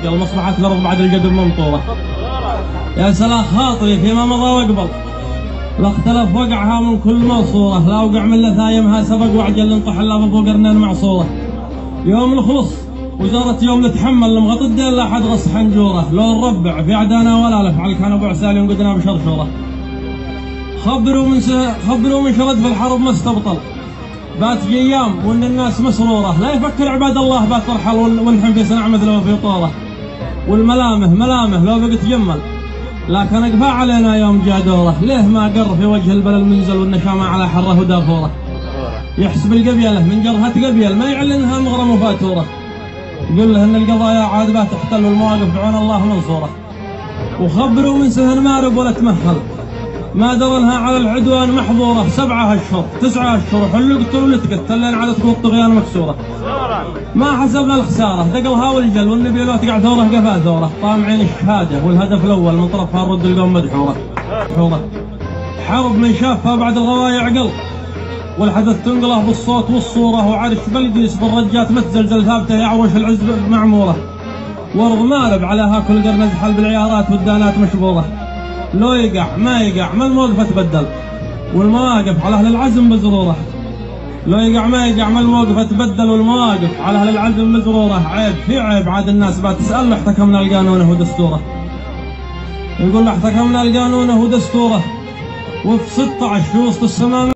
تثقل مصلحة الأرض بعد القدم ممطورة يا سلا خاطري فيما مضى وقبل. لا اختلف وقعها من كل موصورة لا وقع من لثايمها سبق وعجل انطح الا فوق قرنين معصورة يوم الخلص وزارة يوم نتحمل لمغط الدين لا حد غص حنجورة. لو نربع في عدانا ولا لفعل كان أبو عسال ينقدنا بشرشورة. خبروا من. خبروا من شرد في الحرب ما استبطل. بات أيام وإن الناس مسرورة. لا يفكر عباد الله بات ترحل ونحن في سنع مثله في طوره والملامه ملامه لو بقت جمل. لكن اقفى علينا يوم جاء دوره ليه ما قر في وجه البلد المنزل والنشامة على حره ودافوره؟ يحسب القبيلة من جرهة قبيل ما يعلنها مغرم وفاتورة. يقول له ان القضايا عاد تحتل والمواقف بعون الله منصورة. وخبروا من سهن مارب ولا تمهل. ما درى انها على العدوان محظورة. سبعة اشهر تسعة اشهر حلقت ولتقت لين عادت تكون الطغيان مكسورة. ما حسبنا الخسارة. دقلها والجل والنبي لو تقع ثوره قفا ثوره طامعين الشهادة والهدف الأول من طرفها الرد القوم مدحورة. حوره حرب من شافها بعد الغوايع قلب والحدث تنقله بالصوت والصورة. وعرش بلقيس بالرجات متزلزل ثابتة. يعوش العز معمورة. وارض مارب عليها كل قرن ازحل بالعيارات والدانات مشبورة. لو يقع ما يقع ما الموقف تبدل والمواقف على أهل العزم مزروره لو يقع ما يقع ما الموقف تبدل والمواقف على أهل العزم مزروره عيب في عيب عاد الناس بتسال احتكمنا القانون ودستوره يقول احتكمنا القانون ودستوره وفي 16 في وسط السماء